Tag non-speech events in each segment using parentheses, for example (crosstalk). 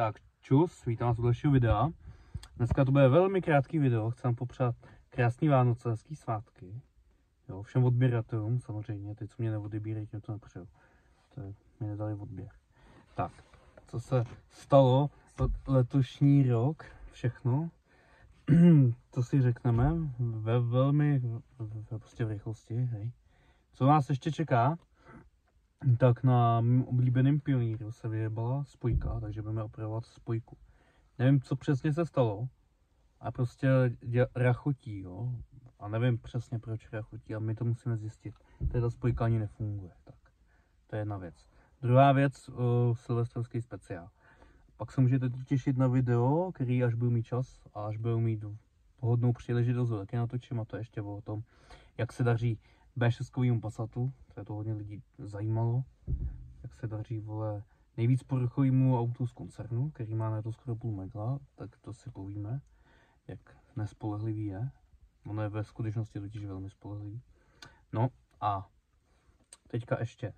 Tak, čus, vítám vás u dalšího videa. Dneska to bude velmi krátký video, chci vám popřát krásný Vánoce, hezký svátky. Jo, všem odběratelům samozřejmě, ty, co mě neodebírají, těm to nepřeju. To mi nedali odběr. Tak, co se stalo letošní rok, všechno, (clears throat) to si řekneme ve velmi, ve, prostě v rychlosti, hej. Co nás ještě čeká? Tak na mým oblíbeném pioníru se vyjebala spojka, takže budeme opravovat spojku. Nevím, co přesně se stalo, a prostě dě, rachotí, jo. A nevím přesně, proč rachotí, a my to musíme zjistit. Tady spojka ani nefunguje, tak. To je jedna věc. Druhá věc, uh, silvestrovský speciál. Pak se můžete těšit na video, který až budu mít čas a až budu mít pohodnou příležitost, taky natočím a to ještě o tom, jak se daří B6 Passatu, to je to hodně lidí zajímalo, jak se daří, vole, nejvíc poruchovýmu autu z koncernu, který má na to skoro půl megla, tak to si povíme, jak nespolehlivý je. Ono je ve skutečnosti totiž velmi spolehlivý. No a teďka ještě.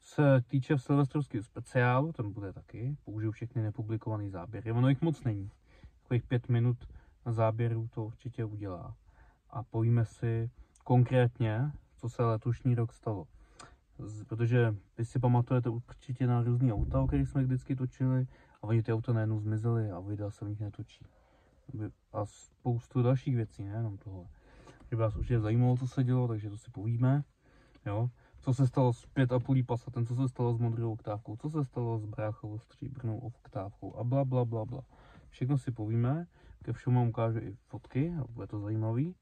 Se týče silvestrovského speciálu, ten bude taky, použiju všechny nepublikované záběry. Ono jich moc není. Takových pět minut na záběru to určitě udělá. A povíme si konkrétně, co se letošní rok stalo. Protože vy si pamatujete určitě na různý auta, o kterých jsme vždycky točili a oni ty auta najednou zmizely a videa se v nich netočí. A spoustu dalších věcí, nejenom tohle. Kdyby vás určitě zajímalo, co se dělo, takže to si povíme. Jo? Co se stalo s 5,5 Passatem, co se stalo s modrou oktávkou, co se stalo s bráchovou stříbrnou oktávkou a bla bla bla bla. Všechno si povíme, ke všemu vám ukážu i fotky, a bude to zajímavý.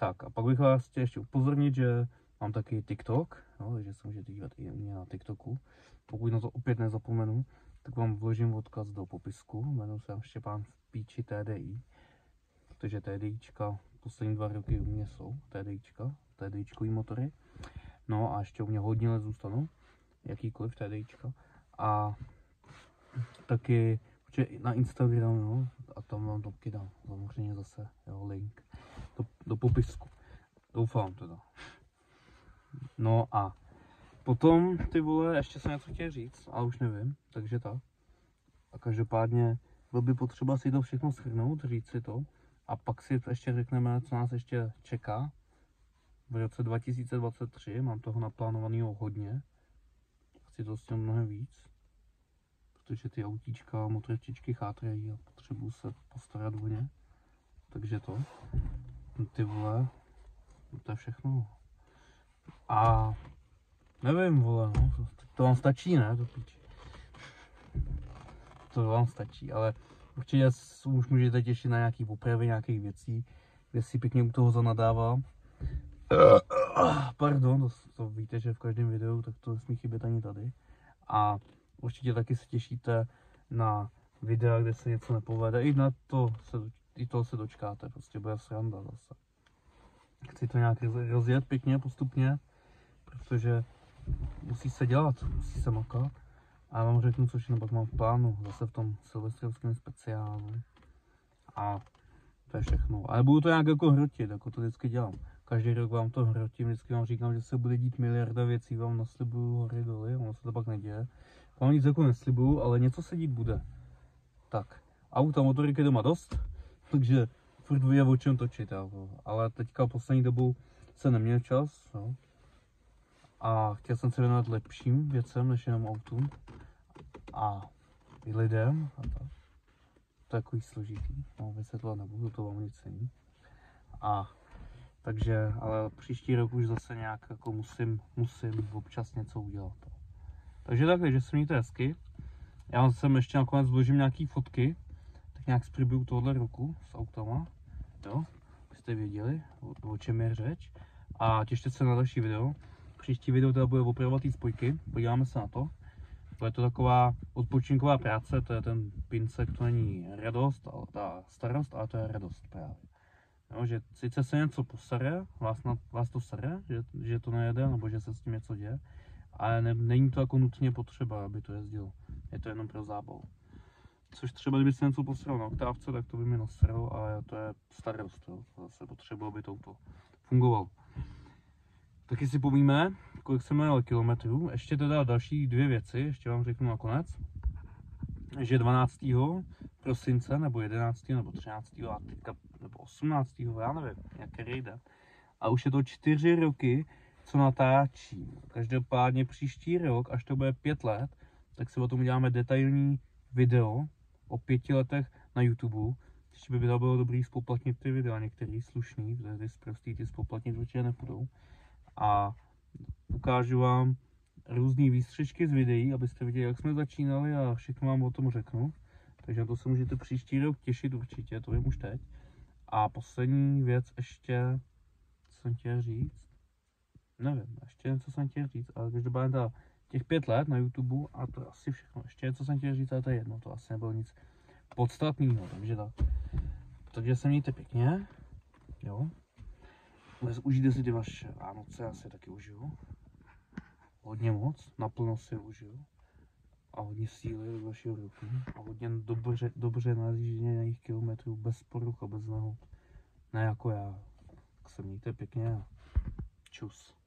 Tak a pak bych vás chtěl ještě upozornit, že mám taky TikTok, no, takže se můžete dívat i mě na TikToku. Pokud na to opět nezapomenu, tak vám vložím odkaz do popisku. Jmenuji se Štěpán v píči TDI, protože TDIčka poslední dva roky u mě jsou, TDIčka, TDIčkový motory. No a ještě u mě hodně let zůstanou, jakýkoliv TDIčka. A taky na Instagramu, no, a tam vám to kydám, samozřejmě zase, jo, link do, do popisku. Doufám teda. No a potom, ty vole, ještě jsem něco chtěl říct, ale už nevím, takže tak. A každopádně byl by potřeba si to všechno shrnout, říct si to. A pak si ještě řekneme, co nás ještě čeká. V roce 2023 mám toho naplánovaného hodně. Chci to s tím mnohem víc. Protože ty autíčka motorčičky chátrají a potřebuju se postarat o ně. Takže to. Ty vole, to je všechno. A nevím, vole, no, to, vám stačí, ne? To, píči. to vám stačí, ale určitě už můžete těšit na nějaký popravy nějakých věcí, kde si pěkně u toho zanadávám. Pardon, to, to víte, že v každém videu, tak to nesmí chybět ani tady. A určitě taky se těšíte na videa, kde se něco nepovede. I na to se, i toho se dočkáte, prostě bude sranda zase. Chci to nějak rozjet pěkně, postupně, protože musí se dělat, musí se makat. A já vám řeknu, co všechno pak mám v plánu, zase v tom silvestrovském speciálu. A to je všechno. Ale budu to nějak jako hrotit, jako to vždycky dělám. Každý rok vám to hrotím, vždycky vám říkám, že se bude dít miliarda věcí, vám naslibuju hory doly, ono se to pak neděje. Vám nic jako neslibuju, ale něco se dít bude. Tak, auta, motoriky doma dost, takže furt je o čem točit, jako. ale teďka poslední dobu se neměl čas, jo. A chtěl jsem se věnovat lepším věcem, než jenom autům. A i lidem a tak. To je takový složitý, no, vysvětlovat nebudu, to vám nic není. A takže, ale příští rok už zase nějak jako musím, musím občas něco udělat. Takže tak, že se mějte hezky. Já vám sem ještě nakonec vložím nějaký fotky, tak nějak z průběhu tohohle roku s autama jo, abyste věděli, o, o čem je řeč. A těšte se na další video. Příští video teda bude opravovat ty spojky, podíváme se na to. Bude to taková odpočinková práce, to je ten pincek, to není radost, ale ta starost, ale to je radost právě. Jo, že sice se něco posere, vás, na, vás to sere, že, že to nejede, nebo že se s tím něco děje, ale ne, není to jako nutně potřeba, aby to jezdilo. Je to jenom pro zábavu. Což třeba, kdyby se něco posral na oktávce, tak to by mi nasral a to je starost. Jo. Zase potřebuji, aby to fungovalo. Taky si povíme, kolik jsem měl kilometrů. Ještě teda další dvě věci, ještě vám řeknu nakonec. že 12. prosince, nebo 11. nebo 13. a teďka, nebo 18. já nevím, jak který jde. A už je to čtyři roky, co natáčím. Každopádně příští rok, až to bude pět let, tak si o tom uděláme detailní video o pěti letech na YouTube. Ještě by bylo dobrý spoplatnit ty videa, některý slušný, protože ty zprostý ty spoplatnit určitě nepůjdou. A ukážu vám různé výstřičky z videí, abyste viděli, jak jsme začínali a všechno vám o tom řeknu. Takže na to se můžete příští rok těšit určitě, to vím už teď. A poslední věc ještě, co jsem chtěl říct, nevím, ještě něco jsem chtěl říct, ale každopádně ta, těch pět let na YouTube a to je asi všechno. Ještě něco jsem chtěl říct, ale to je jedno, to asi nebylo nic podstatného, takže tak. Takže se mějte pěkně, jo. Užijte si ty vaše Vánoce, já si taky užiju. Hodně moc, naplno si užiju. A hodně síly do vašeho ruky. A hodně dobře, dobře najížděných kilometrů bez poruch a bez nehod. Ne jako já. Tak se mějte pěkně a čus.